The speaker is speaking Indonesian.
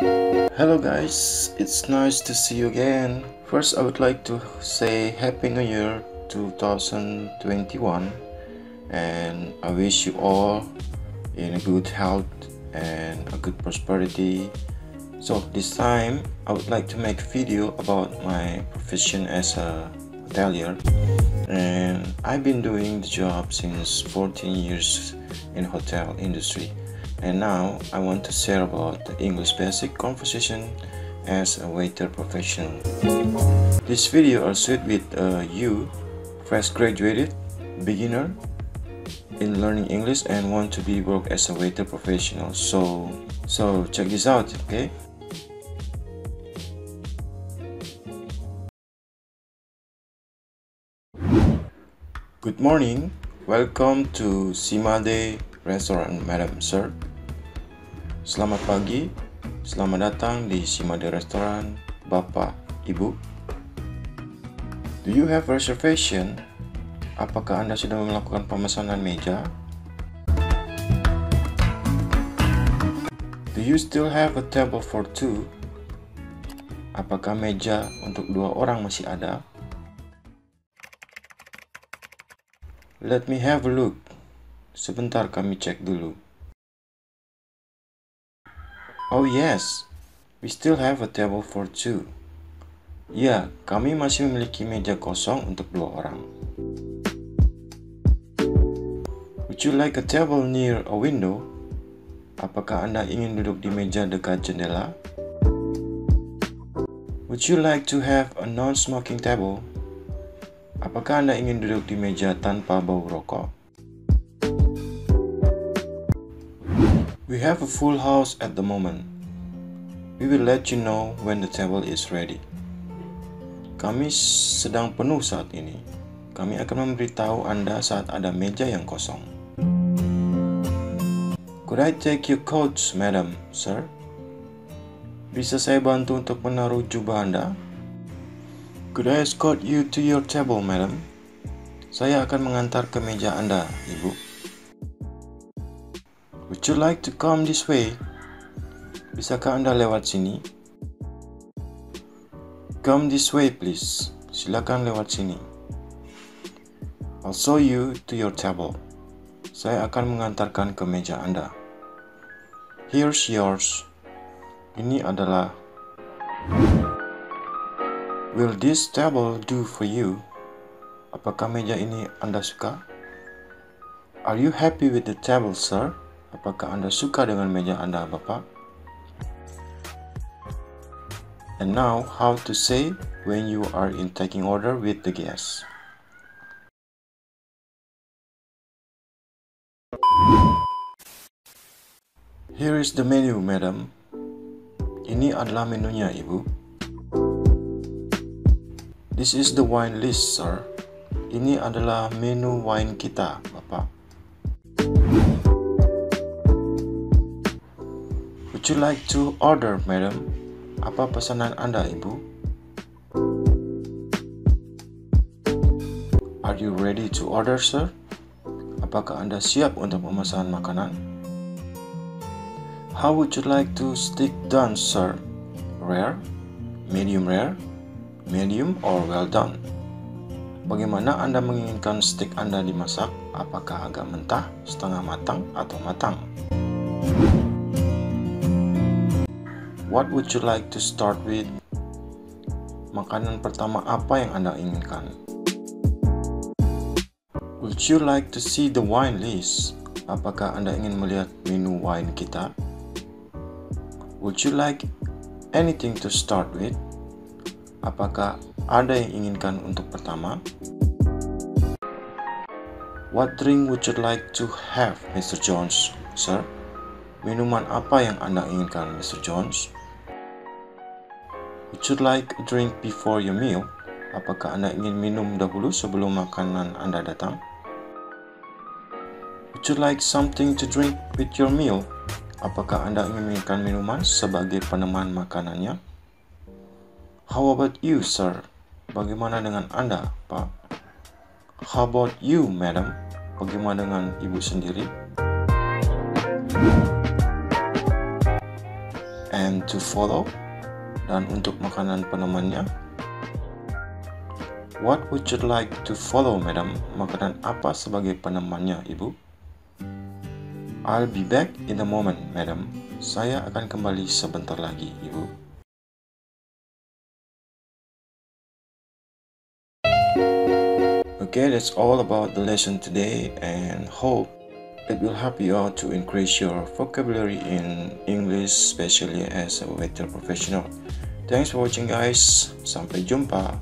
Hello guys, it's nice to see you again. First, I would like to say Happy New Year 2021 and I wish you all in a good health and a good prosperity. So this time, I would like to make a video about my profession as a hotelier and I've been doing the job since 14 years in hotel industry and now I want to share about the English basic conversation as a waiter professional. This video is suit with uh, you, fresh graduated, beginner in learning English and want to be work as a waiter professional. So, so check this out, okay? Good morning, welcome to Simade Restaurant, Madam Sir. Selamat pagi, selamat datang di Simade Restaurant, Bapak, Ibu. Do you have reservation? Apakah Anda sudah melakukan pemesanan meja? Do you still have a table for two? Apakah meja untuk dua orang masih ada? Let me have a look. Sebentar kami cek dulu. Oh yes, we still have a table for two. Ya, kami masih memiliki meja kosong untuk dua orang. Would you like a table near a window? Apakah Anda ingin duduk di meja dekat jendela? Would you like to have a non-smoking table? Apakah Anda ingin duduk di meja tanpa bau rokok? We have a full house at the moment. We will let you know when the table is ready. Kami sedang penuh saat ini. Kami akan memberitahu Anda saat ada meja yang kosong. Could I take your coats, madam, sir? Bisa saya bantu untuk menaruh jubah Anda? Could I escort you to your table, madam? Saya akan mengantar ke meja Anda, Ibu. Would you like to come this way? Bisakah Anda lewat sini? Come this way, please. Silakan lewat sini. I'll show you to your table. Saya akan mengantarkan ke meja Anda. Here's yours. Ini adalah Will this table do for you? Apakah meja ini Anda suka? Are you happy with the table, sir? Apakah Anda suka dengan meja Anda, Bapak? And now, how to say when you are in taking order with the guests. Here is the menu, madam. Ini adalah menunya, Ibu. This is the wine list, sir. Ini adalah menu wine kita, Bapak. Would you like to order, madam? Apa pesanan Anda, Ibu? Are you ready to order, sir? Apakah Anda siap untuk memesan makanan? How would you like to stick done, sir? Rare? Medium rare? medium or well done. Bagaimana Anda menginginkan steak Anda dimasak? Apakah agak mentah, setengah matang, atau matang? What would you like to start with? Makanan pertama apa yang Anda inginkan? Would you like to see the wine list? Apakah Anda ingin melihat menu wine kita? Would you like anything to start with? Apakah ada yang inginkan untuk pertama? What drink would you like to have, Mr. Jones, sir? Minuman apa yang Anda inginkan, Mr. Jones? Would you like a drink before your meal? Apakah Anda ingin minum dahulu sebelum makanan Anda datang? Would you like something to drink with your meal? Apakah Anda ingin menginginkan minuman sebagai peneman makanannya? How about you, sir? Bagaimana dengan Anda, Pak? How about you, madam? Bagaimana dengan ibu sendiri? and to follow. Dan untuk makanan penemannya, What would you like to follow, madam? Makanan apa sebagai penemannya, ibu? I'll be back in a moment, madam. Saya akan kembali sebentar lagi, ibu. Okay, that's all about the lesson today and hope it will help you out to increase your vocabulary in English, especially as a waiter professional. Thanks for watching guys. Sampai jumpa.